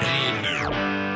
Three, two, one.